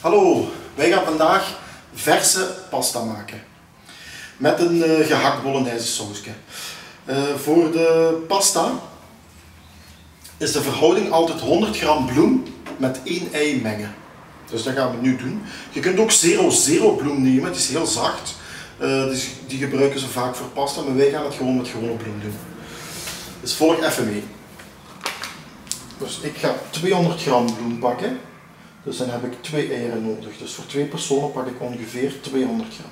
Hallo, wij gaan vandaag verse pasta maken. Met een uh, gehakt bolognese sausje. Uh, voor de pasta is de verhouding altijd 100 gram bloem met 1 ei mengen. Dus dat gaan we nu doen. Je kunt ook 0,0 bloem nemen, het is heel zacht. Uh, dus die gebruiken ze vaak voor pasta, maar wij gaan het gewoon met gewone bloem doen. Dus volg even mee. Dus ik ga 200 gram bloem pakken. Dus dan heb ik twee eieren nodig. Dus voor twee personen pak ik ongeveer 200 gram.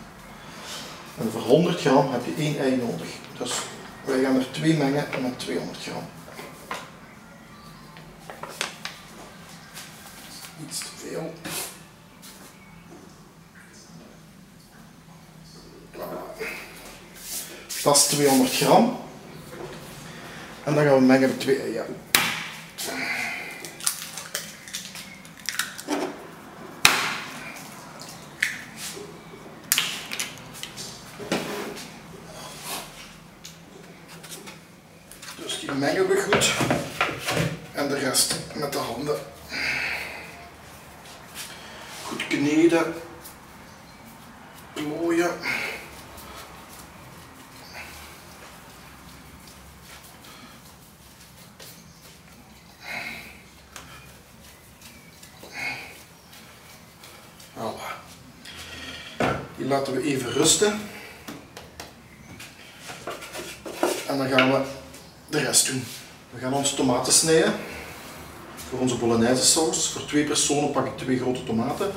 En voor 100 gram heb je één ei nodig. Dus wij gaan er twee mengen met 200 gram. Iets te veel. Dat is 200 gram. En dan gaan we mengen met twee eieren. Die mengen we goed. En de rest met de handen. Goed kneden. Plooien. Voilà. Die laten we even rusten. En dan gaan we de rest doen. We gaan onze tomaten snijden voor onze bolognese saus. Voor twee personen pak ik twee grote tomaten.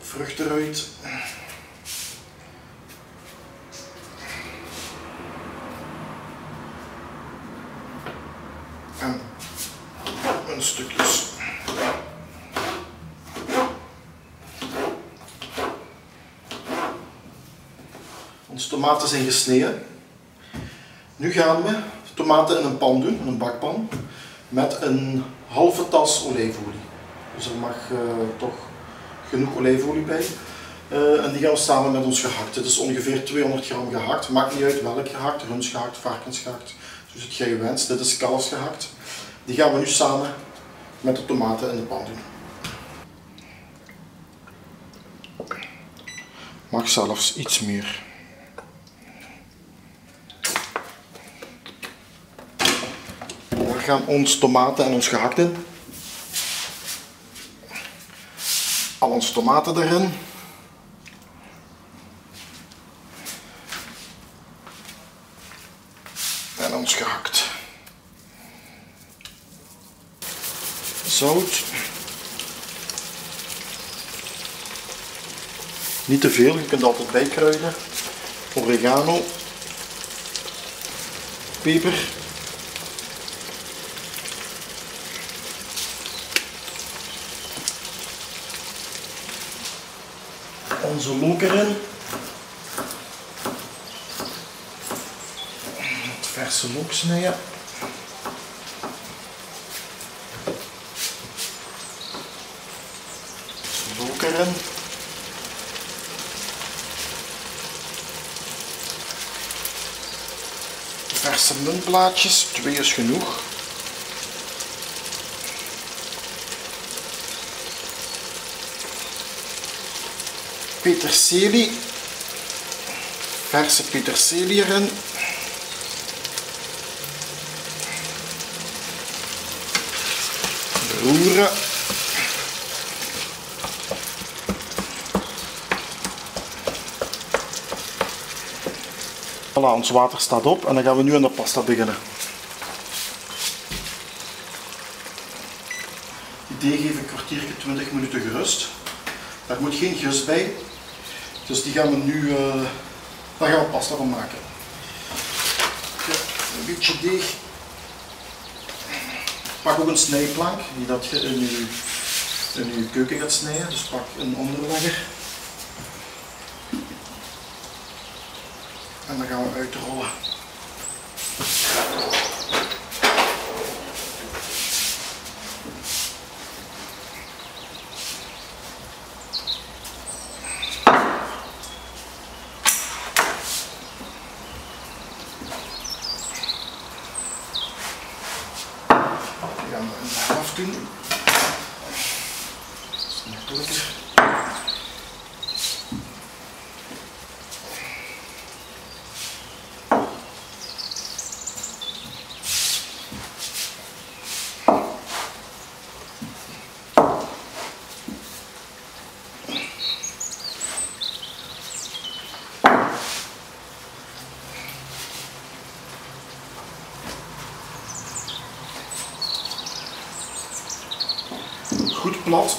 Vrucht eruit. En een stukjes. Onze tomaten zijn gesneden. Nu gaan we tomaten in een pan doen, in een bakpan, met een halve tas olijfolie. Dus er mag uh, toch genoeg olijfolie bij. Uh, en die gaan we samen met ons gehakt. Het is ongeveer 200 gram gehakt. Maakt niet uit welk gehakt, rundsgehakt, varkensgehakt, zoals het jij wenst. Dit is kalfsgehakt. Die gaan we nu samen met de tomaten in de pan doen. Mag zelfs iets meer. Gaan ons tomaten en ons gehakt in. Al onze tomaten erin. En ons gehakt. Zout. Niet te veel, je kunt altijd bijkruiden. Oregano. Peper. Onze look erin. Het verse look snijden. Look erin. Verse muntblaadjes, twee is genoeg. Peterselie, verse peterselie erin. Roeren. Voilà, ons water staat op en dan gaan we nu aan de pasta beginnen. Die even een kwartiertje, 20 minuten gerust. Daar moet geen gus bij. Dus die gaan we nu, uh, daar gaan we pasta van maken. Een beetje deeg. Pak ook een snijplank, die dat je in je, in je keuken gaat snijden. Dus pak een onderlegger. En dan gaan we uitrollen. gaan we een helft doen. makkelijker. Goed plat.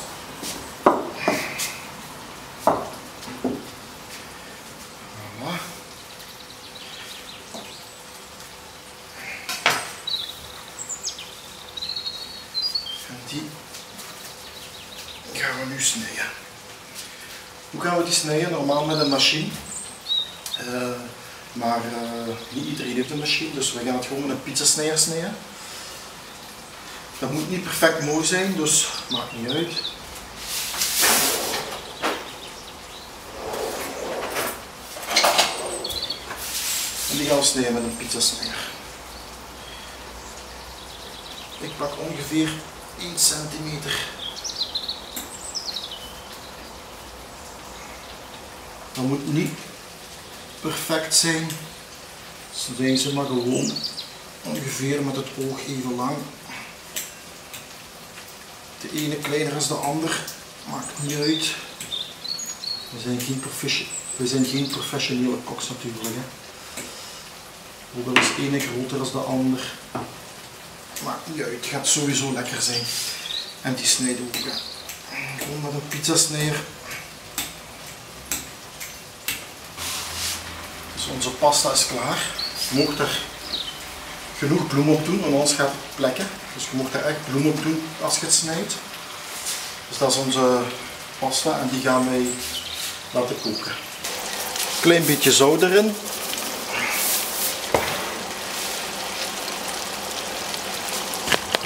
En die gaan we nu snijden. Hoe gaan we die snijden? Normaal met een machine. Eh, maar eh, niet iedereen heeft een machine, dus we gaan het gewoon met een pizzasnijder snijden. Dat moet niet perfect mooi zijn, dus maakt niet uit. En die gaan we snijden met een pizzasnijder. Ik pak ongeveer 1 centimeter. Dat moet niet perfect zijn. Snij ze maar gewoon ongeveer met het oog even lang. De ene kleiner dan de ander, maakt niet uit. We zijn geen, we zijn geen professionele koks natuurlijk. Hè. Ook al is de ene groter dan de ander, maakt niet uit. Het gaat sowieso lekker zijn. En die snijden ook. Gewoon met een pizzasnijder. Dus onze pasta is klaar. Je mocht er genoeg bloem op doen, want anders gaat het plekken. Dus je mocht er echt bloem op doen als je het snijdt. Dus dat is onze pasta en die gaan wij laten koken. Klein beetje zout erin.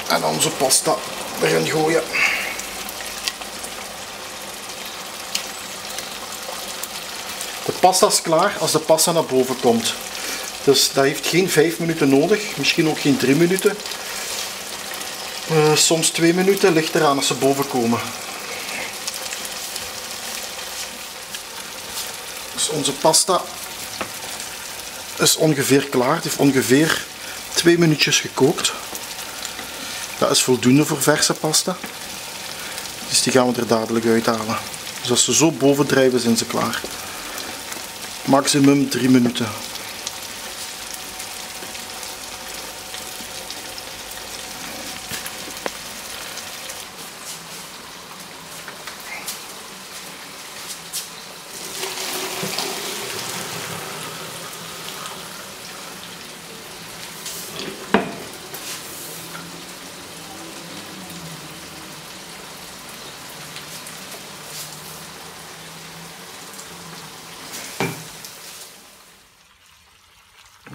En onze pasta erin gooien. De pasta is klaar als de pasta naar boven komt. Dus dat heeft geen 5 minuten nodig, misschien ook geen 3 minuten. Eh, soms 2 minuten, ligt eraan als ze boven komen. Dus onze pasta is ongeveer klaar. Het heeft ongeveer 2 minuutjes gekookt. Dat is voldoende voor verse pasta. Dus die gaan we er dadelijk uithalen. Dus als ze zo boven drijven zijn ze klaar. Maximum 3 minuten.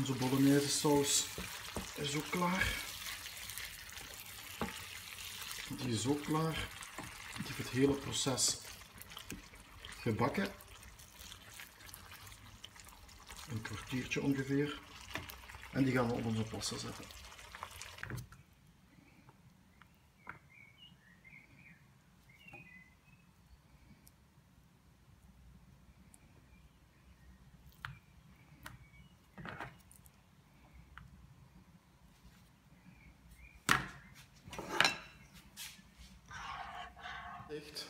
Onze bolognese saus is ook klaar. Die is ook klaar. Die heeft het hele proces gebakken. Een kwartiertje ongeveer. En die gaan we op onze pasta zetten. Echt?